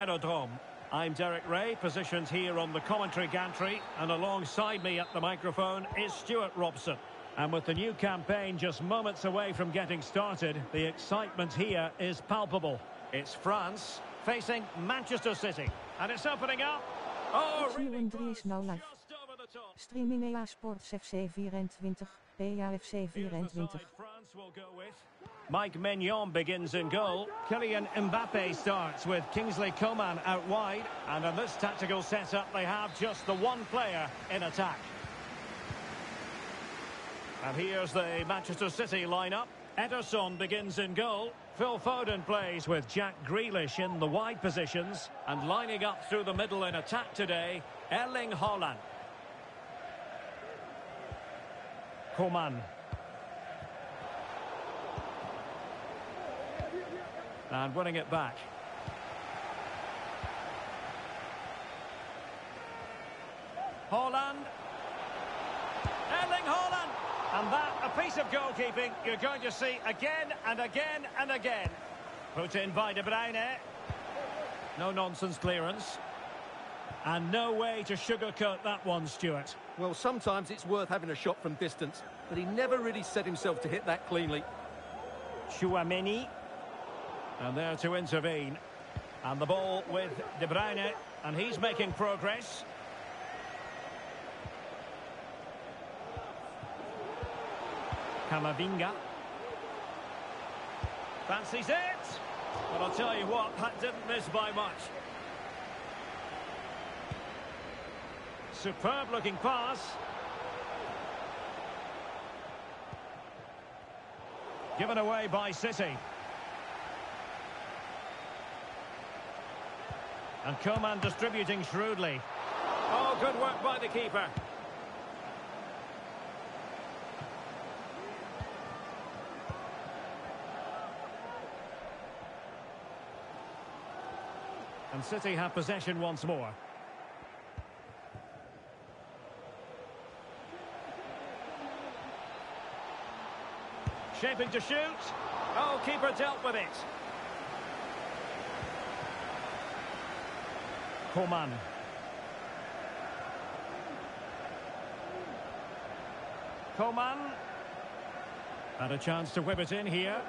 Vélodrome. I'm Derek Ray, positioned here on the commentary gantry, and alongside me at the microphone is Stuart Robson. And with the new campaign just moments away from getting started, the excitement here is palpable. It's France facing Manchester City, and it's opening up. Oh, Q1 3 is nou live. just over the top. Streaming EA Sports FC 24, PAFC 24. France will go with. Mike Maignan begins in goal. Kylian Mbappe starts with Kingsley Coman out wide. And in this tactical setup, they have just the one player in attack. And here's the Manchester City lineup. Ederson begins in goal. Phil Foden plays with Jack Grealish in the wide positions. And lining up through the middle in attack today, Erling Haaland. Coman. And winning it back. Haaland. Erling Haaland. And that, a piece of goalkeeping you're going to see again and again and again. Put in by De Bruyne. No nonsense clearance. And no way to sugarcoat that one, Stuart. Well, sometimes it's worth having a shot from distance, but he never really set himself to hit that cleanly. Chouameni. And there to intervene. And the ball with De Bruyne. And he's making progress. Camavinga. Fancies it. But I'll tell you what, that didn't miss by much. Superb looking pass. Given away by City. And Coman distributing shrewdly. Oh, good work by the keeper. And City have possession once more. Shaping to shoot. Oh, keeper dealt with it. Coman. Coman. Had a chance to whip it in here.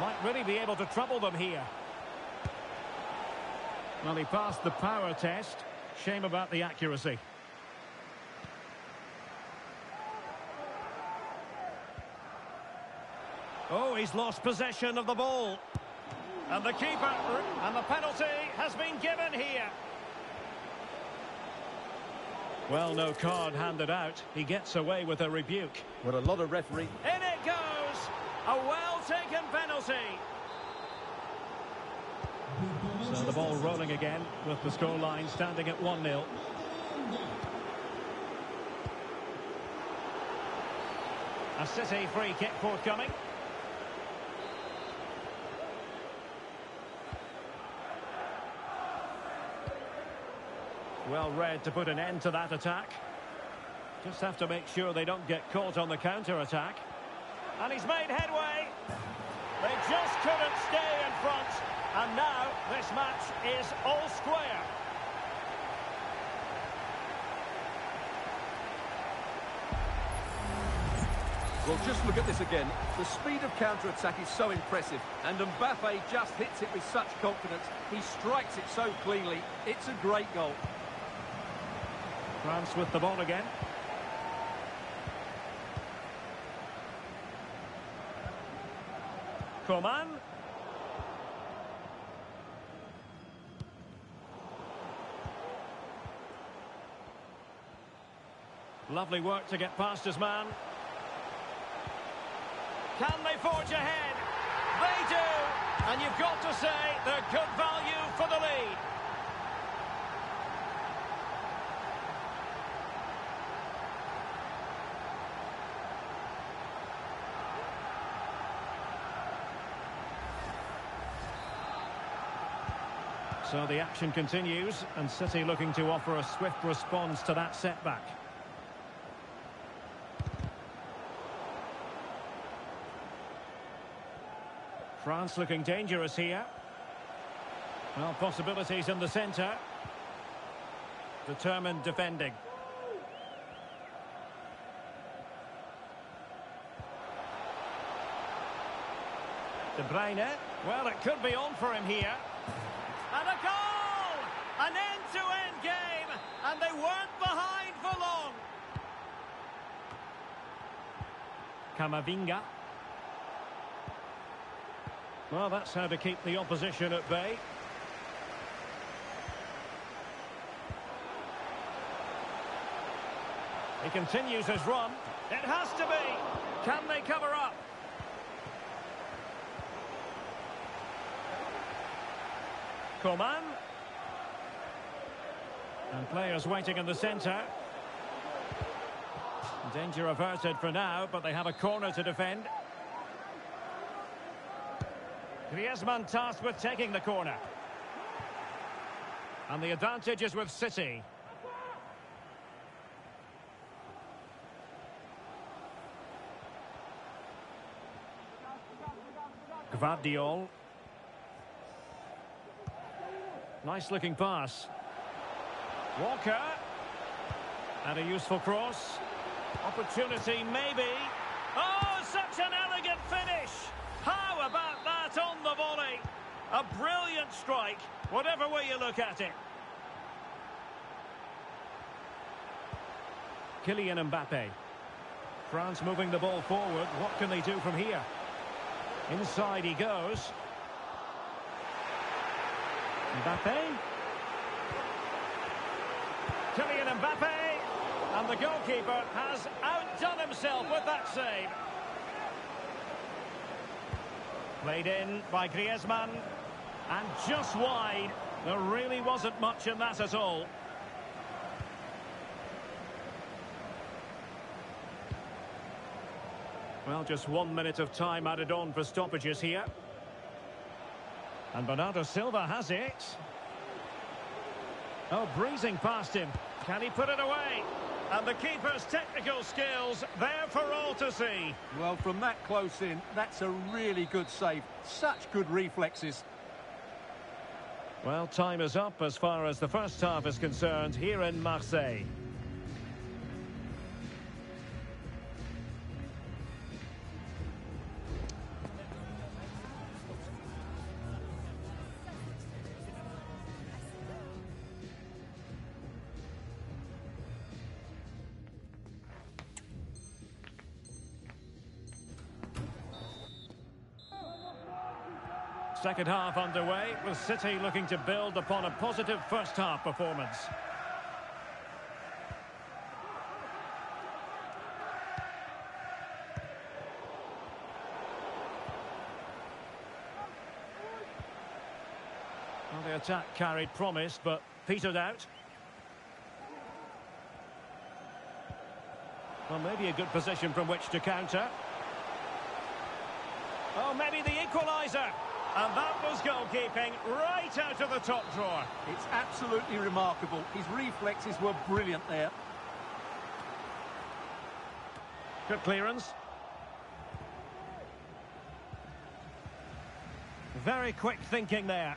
Might really be able to trouble them here. Well, he passed the power test. Shame about the accuracy. Oh, he's lost possession of the ball. And the keeper, and the penalty has been given here. Well, no card handed out. He gets away with a rebuke. What a lot of referee. In it goes! A well-taken penalty. So the ball rolling again with the scoreline standing at 1-0. A City free kick forthcoming. Well read to put an end to that attack. Just have to make sure they don't get caught on the counter-attack. And he's made headway. They just couldn't stay in front. And now this match is all square. Well, just look at this again. The speed of counter-attack is so impressive, and Mbappe just hits it with such confidence. He strikes it so cleanly. It's a great goal. France with the ball again. Coman. Lovely work to get past his man. Can they forge ahead? They do! And you've got to say they're good value for the lead. So the action continues, and City looking to offer a swift response to that setback. France looking dangerous here. Well, possibilities in the centre. Determined defending. De Bruyne. Well, it could be on for him here. And a goal! An end-to-end -end game, and they weren't behind for long. Camavinga. Well, that's how to keep the opposition at bay. He continues his run. It has to be. Can they cover up? Coman. And players waiting in the centre. Danger averted for now, but they have a corner to defend. Griezmann tasked with taking the corner. And the advantage is with City. Gvardiol. Nice looking pass. Walker. And a useful cross. Opportunity maybe. Oh, such an elegant finish. How about on the volley? A brilliant strike, whatever way you look at it. Kylian Mbappe. France moving the ball forward. What can they do from here? Inside he goes. Mbappe. Kylian Mbappe. And the goalkeeper has outdone himself with that save. Played in by Griezmann. And just wide. There really wasn't much in that at all. Well, just one minute of time added on for stoppages here. And Bernardo Silva has it. Oh, breezing past him. Can he put it away? And the keeper's technical skills there for all to see. Well, from that close in, that's a really good save. Such good reflexes. Well, time is up as far as the first half is concerned here in Marseille. Second half underway, with City looking to build upon a positive first half performance. Well, the attack carried promise, but petered out. Well, maybe a good position from which to counter. Oh, maybe the equaliser. And that was goalkeeping right out of the top drawer. It's absolutely remarkable. His reflexes were brilliant there. Good clearance. Very quick thinking there.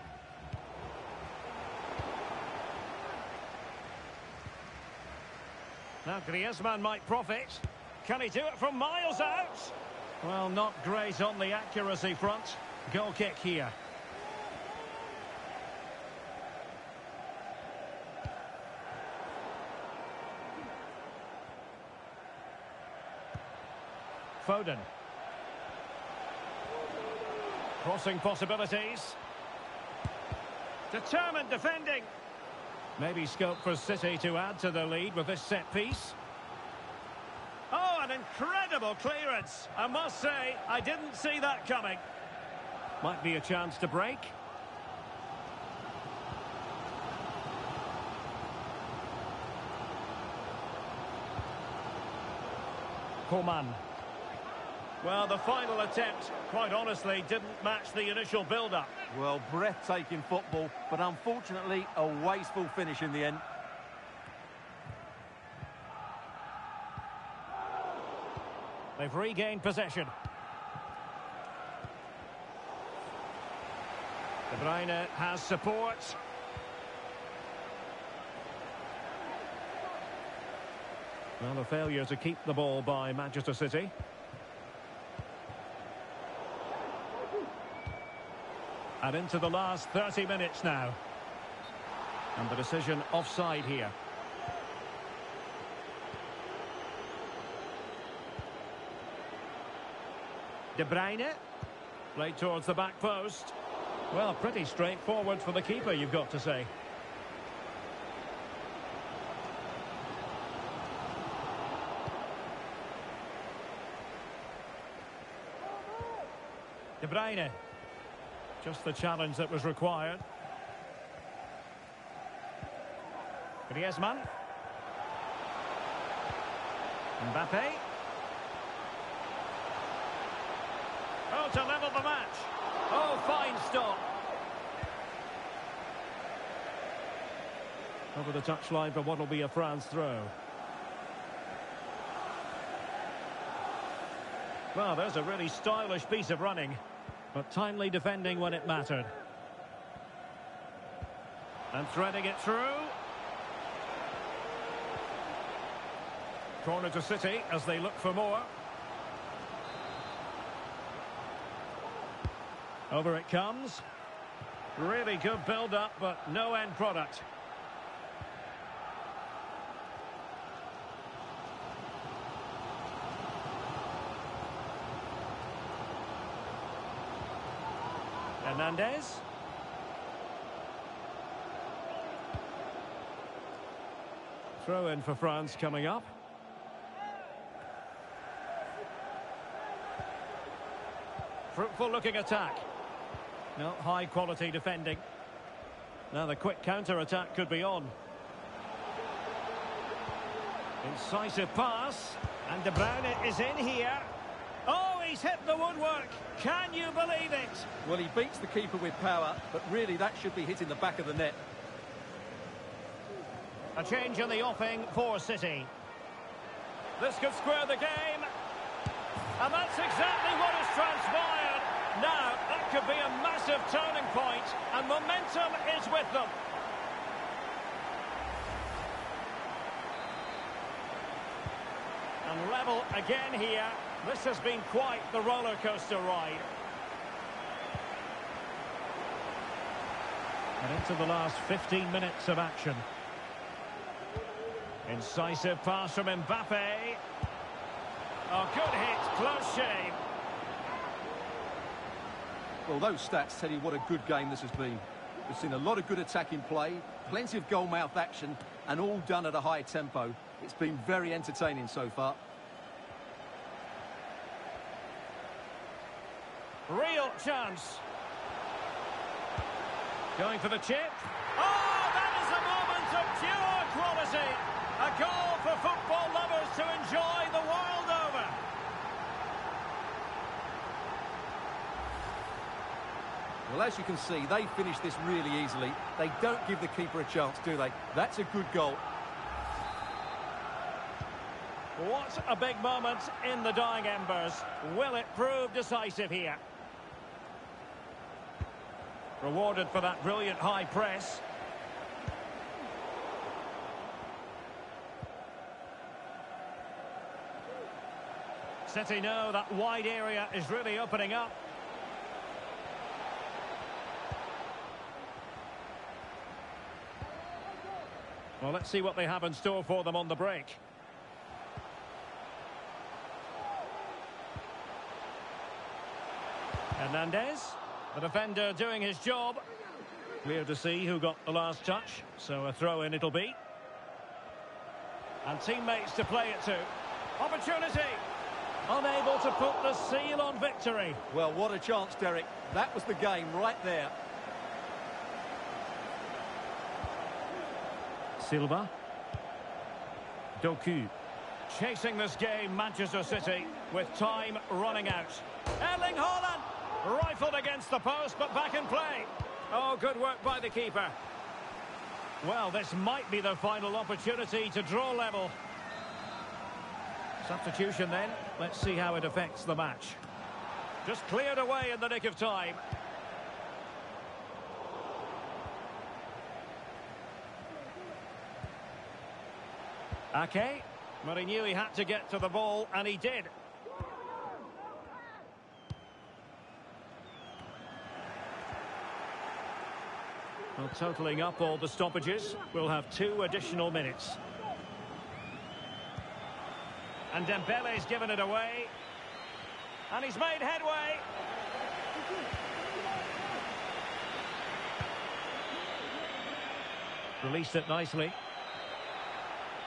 Now Griezmann might profit. Can he do it from miles out? Well, not great on the accuracy front. Goal kick here. Foden. Crossing possibilities. Determined defending. Maybe scope for City to add to the lead with this set piece. Oh, an incredible clearance. I must say, I didn't see that coming. Might be a chance to break. Coman. Well, the final attempt, quite honestly, didn't match the initial build-up. Well, breathtaking football, but unfortunately a wasteful finish in the end. They've regained possession. De Bruyne has support. Well, a failure to keep the ball by Manchester City. And into the last 30 minutes now. And the decision offside here. De Bruyne. Played towards the back post. Well, pretty straightforward for the keeper, you've got to say. De Bruyne. Just the challenge that was required. Griezmann. Mbappe. Oh, to level the match. Oh, fine stop. Over the touchline for what will be a France throw. Well, there's a really stylish piece of running, but timely defending when it mattered. And threading it through. Corner to City as they look for more. Over it comes. Really good build-up, but no end product. Hernandez. Throw in for France coming up. Fruitful looking attack. No, high quality defending. Now the quick counter attack could be on. Incisive pass. And De Bruyne is in here. Oh, he's hit the woodwork. Can you believe it? Well, he beats the keeper with power, but really that should be hitting the back of the net. A change in the offing for City. This could square the game. And that's exactly what has transpired. Now, could be a massive turning point, and momentum is with them. And level again here. This has been quite the roller coaster ride. And into the last 15 minutes of action. Incisive pass from Mbappe. Oh, good hit, close shave. Well, those stats tell you what a good game this has been. We've seen a lot of good attacking play, plenty of goal-mouth action, and all done at a high tempo. It's been very entertaining so far. Real chance. Going for the chip. Oh, that is a moment of pure quality. A goal for football lovers to enjoy the world over. Well, as you can see, they finish this really easily. They don't give the keeper a chance, do they? That's a good goal. What a big moment in the dying embers. Will it prove decisive here? Rewarded for that brilliant high press. City know that wide area is really opening up. Well, let's see what they have in store for them on the break. Hernandez, the defender doing his job. Clear to see who got the last touch, so a throw-in it'll be. And teammates to play it to. Opportunity! Unable to put the seal on victory. Well, what a chance, Derek. That was the game right there. Silva. Doku. Chasing this game, Manchester City, with time running out. Erling Haaland! Rifled against the post, but back in play. Oh, good work by the keeper. Well, this might be the final opportunity to draw level. Substitution then. Let's see how it affects the match. Just cleared away in the nick of time. Ake. But he knew he had to get to the ball, and he did. Well, totalling up all the stoppages, we'll have two additional minutes. And Dembele's given it away. And he's made headway. Released it nicely.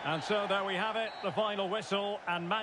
And so there we have it, the final whistle, and Man